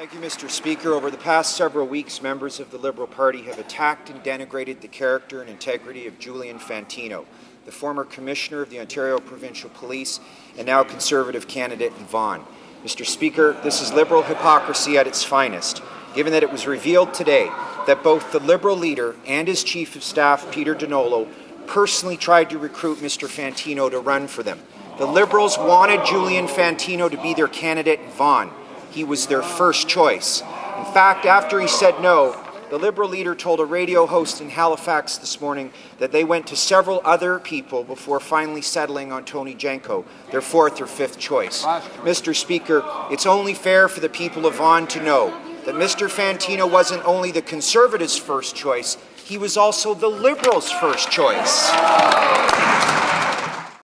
Thank you, Mr. Speaker. Over the past several weeks, members of the Liberal Party have attacked and denigrated the character and integrity of Julian Fantino, the former Commissioner of the Ontario Provincial Police and now Conservative candidate in Vaughan. Mr. Speaker, this is Liberal hypocrisy at its finest, given that it was revealed today that both the Liberal leader and his Chief of Staff, Peter Donolo, personally tried to recruit Mr. Fantino to run for them. The Liberals wanted Julian Fantino to be their candidate in Vaughan he was their first choice. In fact, after he said no, the Liberal leader told a radio host in Halifax this morning that they went to several other people before finally settling on Tony Genco, their fourth or fifth choice. Mr. Speaker, it's only fair for the people of Vaughan to know that Mr. Fantino wasn't only the Conservatives' first choice, he was also the Liberals' first choice.